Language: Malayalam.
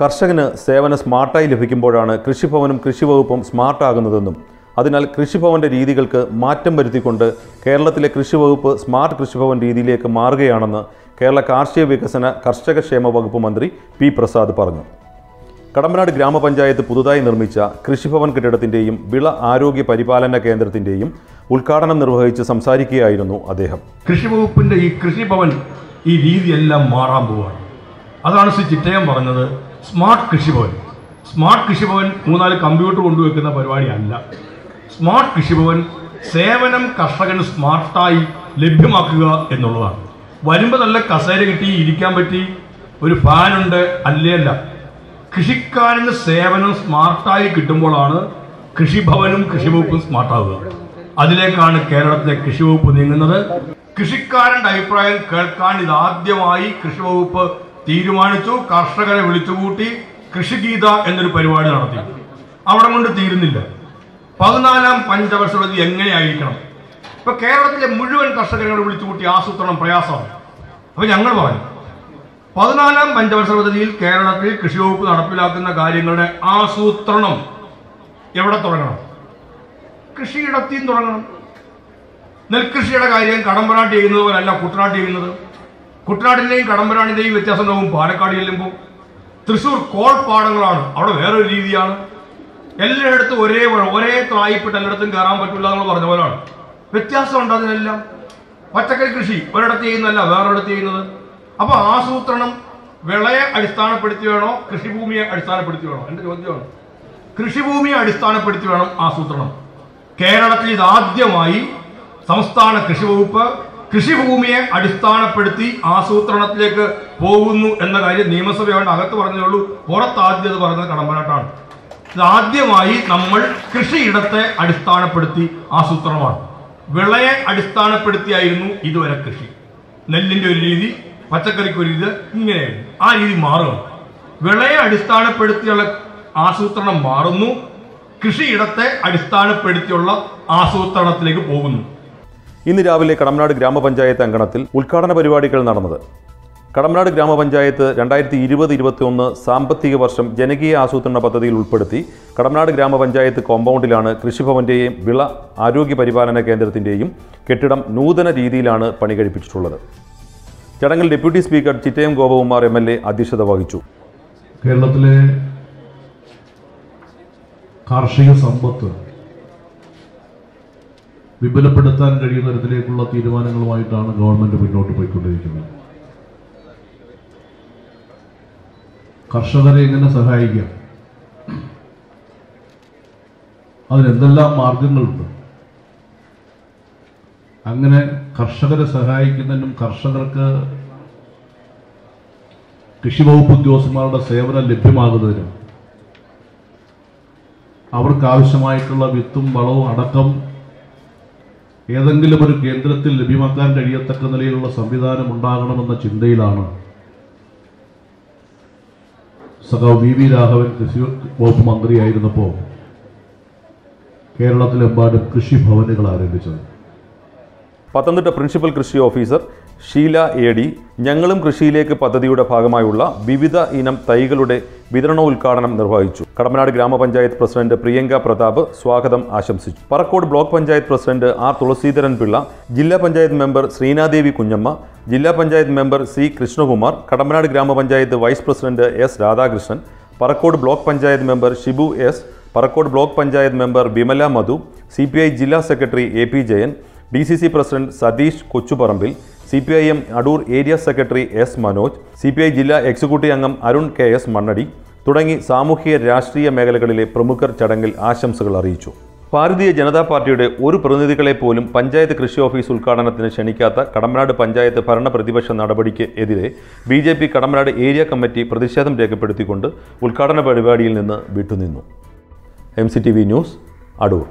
കർഷകന് സേവന സ്മാർട്ടായി ലഭിക്കുമ്പോഴാണ് കൃഷിഭവനും കൃഷിവകുപ്പും സ്മാർട്ടാകുന്നതെന്നും അതിനാൽ കൃഷിഭവന്റെ രീതികൾക്ക് മാറ്റം വരുത്തിക്കൊണ്ട് കേരളത്തിലെ കൃഷിവകുപ്പ് സ്മാർട്ട് കൃഷിഭവൻ രീതിയിലേക്ക് മാറുകയാണെന്ന് കേരള കാർഷിക വികസന കർഷക ക്ഷേമ വകുപ്പ് മന്ത്രി പി പ്രസാദ് പറഞ്ഞു. കടമ്പനാട് ഗ്രാമപഞ്ചായത്ത് പുതുതായി നിർമ്മിച്ച കൃഷിഭവൻ കെട്ടിടത്തിന്റെയും വിള ആരോഗ്യ പരിപാലന കേന്ദ്രത്തിന്റെയും ഉദ്ഘാടനം നിർവഹിച്ച് സംസാരിക്കുകയായിരുന്നു അദ്ദേഹം. കൃഷിവകുപ്പിന്റെ ഈ കൃഷിഭവൻ ഈ രീതിയെല്ലാം മാറാൻ പോവുകയാണ് ശ്രീ ചിറ്റയം പറഞ്ഞത്. സ്മാർട്ട് കൃഷിഭവൻ. സ്മാർട്ട് കൃഷിഭവൻ മൂന്നാൽ കമ്പ്യൂട്ടർ കൊണ്ടുവെക്കുന്ന പരിപാടിയല്ല. സ്മാർട്ട് കൃഷിഭവൻ സേവനം കർഷകന് സ്മാർട്ടായി ലഭ്യമാക്കുക എന്നുള്ളതാണ്. വരുമ്പോൾ നല്ല കസേര കിട്ടി ഇരിക്കാൻ പറ്റി ഒരു ഫാനുണ്ട് അല്ലേ അല്ല. കൃഷിക്കാരന് സേവനം സ്മാർട്ടായി കിട്ടുമ്പോഴാണ് കൃഷിഭവനും കൃഷിവകുപ്പും സ്മാർട്ടാവുക. അതിലേക്കാണ് കേരളത്തിലെ കൃഷിവകുപ്പ് നീങ്ങുന്നത്. കൃഷിക്കാരന്റെ അഭിപ്രായം കേൾക്കാൻ ഇതാദ്യമായി കൃഷിവകുപ്പ് തീരുമാനിച്ചു കർഷകരെ വിളിച്ചുകൂട്ടി കൃഷിഗീത എന്നൊരു പരിപാടി നടത്തി. അവിടെ കൊണ്ട് തീരുന്നില്ല. പതിനാലാം പഞ്ചവർഷപതി എങ്ങനെയായിരിക്കണം? ഇപ്പൊ കേരളത്തിലെ മുഴുവൻ കർഷകരെ വിളിച്ചുകൂട്ടി ആസൂത്രണം പ്രയാസമാണ്. അപ്പൊ ഞങ്ങൾ പറഞ്ഞു പതിനാലാം പഞ്ചവർഷ പദ്ധതിയിൽ കേരളത്തിൽ കൃഷിവകുപ്പ് നടപ്പിലാക്കുന്ന കാര്യങ്ങളുടെ ആസൂത്രണം എവിടെ തുടങ്ങണം? കൃഷിയിടത്തിൽ തുടങ്ങണം. നെൽകൃഷിയുടെ കാര്യം കടമ്പനാട്ട് ചെയ്യുന്നത് പോലല്ല കുട്ടനാട്ട് ചെയ്യുന്നത്. കുട്ടനാട്ടിന്റെയും കടമ്പനാടിന്റെയും വ്യത്യാസം ഉണ്ടാവും പാലക്കാട് ചെല്ലുമ്പോൾ തൃശൂർ കോൾപ്പാടങ്ങളാണ് അവിടെ വേറൊരു രീതിയാണ്. എല്ലായിടത്തും ഒരേ ഒരേ ത്രായിപ്പെട്ട് എല്ലായിടത്തും കയറാൻ പറ്റില്ല എന്ന് പറഞ്ഞ പോലാണ് വ്യത്യാസമുണ്ട് അതിനെല്ലാം. പച്ചക്കറി കൃഷി ഒരിടത്ത് ചെയ്യുന്നതല്ല വേറൊരിടത്ത് ചെയ്യുന്നത്. അപ്പൊ ആസൂത്രണം വിളയെ അടിസ്ഥാനപ്പെടുത്തി വേണോ കൃഷിഭൂമിയെ അടിസ്ഥാനപ്പെടുത്തി വേണോ? എന്റെ ചോദ്യമാണ്. കൃഷിഭൂമിയെ അടിസ്ഥാനപ്പെടുത്തി വേണം ആസൂത്രണം. കേരളത്തിൽ ഇതാദ്യമായി സംസ്ഥാന കൃഷി വകുപ്പ് കൃഷിഭൂമിയെ അടിസ്ഥാനപ്പെടുത്തി ആസൂത്രണത്തിലേക്ക് പോകുന്നു എന്ന കാര്യം നിയമസഭയോട് അകത്ത് പറഞ്ഞുള്ളൂ ഉള്ളൂ പുറത്ത് പറഞ്ഞത് കടമ്പനാട്ടാണ്. ഇതാദ്യമായി നമ്മൾ കൃഷിയിടത്തെ അടിസ്ഥാനപ്പെടുത്തി ആസൂത്രണമാണ്. വിളയെ അടിസ്ഥാനപ്പെടുത്തിയായിരുന്നു ഇതുവരെ കൃഷി. നെല്ലിന്റെ ഒരു രീതി പച്ചക്കറിക്ക് ഒരു രീതി ഇങ്ങനെയായിരുന്നു. ആ രീതി മാറുക വിളയെ അടിസ്ഥാനപ്പെടുത്തിയുള്ള ആസൂത്രണം മാറുന്നു. കൃഷിയിടത്തെ അടിസ്ഥാനപ്പെടുത്തിയുള്ള ആസൂത്രണത്തിലേക്ക് പോകുന്നു. ഇന്ന് രാവിലെ കടമനാട് ഗ്രാമപഞ്ചായത്ത് അങ്കണത്തിൽ ഉദ്ഘാടന പരിപാടികൾ നടന്നത്. കടമനാട് ഗ്രാമപഞ്ചായത്ത് രണ്ടായിരത്തി ഇരുപത് ഇരുപത്തിയൊന്ന് സാമ്പത്തിക വർഷം ജനകീയ ആസൂത്രണ പദ്ധതിയിൽ ഉൾപ്പെടുത്തി കടമനാട് ഗ്രാമപഞ്ചായത്ത് കോമ്പൗണ്ടിലാണ് കൃഷിഭവന്റെയും വിള ആരോഗ്യ പരിപാലന കേന്ദ്രത്തിന്റെയും കെട്ടിടം നൂതന രീതിയിലാണ് പണി കഴിപ്പിച്ചിട്ടുള്ളത്. ചടങ്ങിൽ deputy speaker Chittayam Gopakumar M L A അധ്യക്ഷത വഹിച്ചു. കേരളത്തിലെ കാർഷിക സമ്പത്ത് വിപുലപ്പെടുത്താൻ കഴിയുന്ന തരത്തിലേക്കുള്ള തീരുമാനങ്ങളുമായിട്ടാണ് ഗവൺമെന്റ് മുന്നോട്ട് പോയിക്കൊണ്ടിരിക്കുന്നത്. കർഷകരെ എങ്ങനെ സഹായിക്കാം? അതിനെന്തെല്ലാം മാർഗങ്ങളുണ്ട്? അങ്ങനെ കർഷകരെ സഹായിക്കുന്നതിനും കർഷകർക്ക് കൃഷിവകുപ്പ് ഉദ്യോഗസ്ഥന്മാരുടെ സേവനം ലഭ്യമാകുന്നതിനും അവർക്ക് ആവശ്യമായിട്ടുള്ള വിത്തും വളവും അടക്കം ഏതെങ്കിലും ഒരു കേന്ദ്രത്തിൽ ലഭ്യമാക്കാൻ കഴിയത്തക്ക നിലയിലുള്ള സംവിധാനം ഉണ്ടാകണമെന്ന ചിന്തയിലാണ്. സഖാവ് വി വി രാഘവൻ കൃഷി വകുപ്പ് മന്ത്രിയായിരുന്നപ്പോൾ കേരളത്തിലെമ്പാടും കൃഷിഭവനുകൾ ആരംഭിച്ചത്. പത്തനംതിട്ട പ്രിൻസിപ്പൽ കൃഷി ഓഫീസർ ഷീല എ ഡി. ഞങ്ങളും കൃഷിയിലേക്ക് പദ്ധതിയുടെ ഭാഗമായുള്ള വിവിധ ഇനം തൈകളുടെ വിതരണോദ്ഘാടനം നിർവഹിച്ചു. കടമനാട് ഗ്രാമപഞ്ചായത്ത് പ്രസിഡന്റ് പ്രിയങ്ക പ്രതാപ് സ്വാഗതം ആശംസിച്ചു. Parakode block panchayat president R Thulasidharan Pillai ജില്ലാ പഞ്ചായത്ത് മെമ്പർ ശ്രീനാദേവി കുഞ്ഞമ്മ ജില്ലാ പഞ്ചായത്ത് മെമ്പർ സി കൃഷ്ണകുമാർ കടമനാട് ഗ്രാമപഞ്ചായത്ത് vice president S Radhakrishnan Parakode block panchayat member Shibu S Parakode block panchayat member Vimala Madhu C ജില്ലാ secretary A P Jayan D C C president Satheesh Kochuparambil C P I M Adoor area secretary S Manoj C P I ജില്ലാ എക്സിക്യൂട്ടീവ് അംഗം അരുൺ കെ എസ് മണ്ണടി തുടങ്ങി സാമൂഹിക രാഷ്ട്രീയ മേഖലകളിലെ പ്രമുഖർ ചടങ്ങിൽ ആശംസകൾ അറിയിച്ചു. ഭാരതീയ ജനതാ പാർട്ടിയുടെ ഒരു പ്രതിനിധികളെ പോലും പഞ്ചായത്ത് കൃഷി ഓഫീസ് ഉദ്ഘാടനത്തിന് ക്ഷണിക്കാത്ത കടമനാട് പഞ്ചായത്ത് ഭരണ പ്രതിപക്ഷ നടപടിക്ക് എതിരെ B J P Kadamanad area committee പ്രതിഷേധം രേഖപ്പെടുത്തിക്കൊണ്ട് ഉദ്ഘാടന പരിപാടിയിൽ നിന്ന് വിട്ടുനിന്നു. M C T V news Adoor.